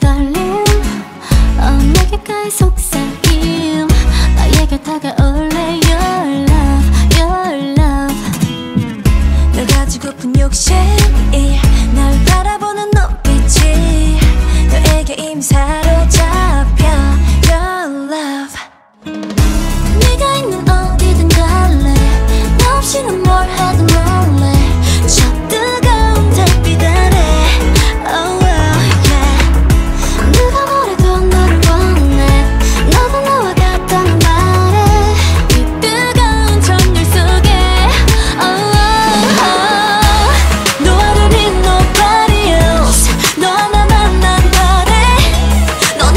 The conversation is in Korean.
떨림 어, 내게까지 속삭임. 나에게 다가올래 열래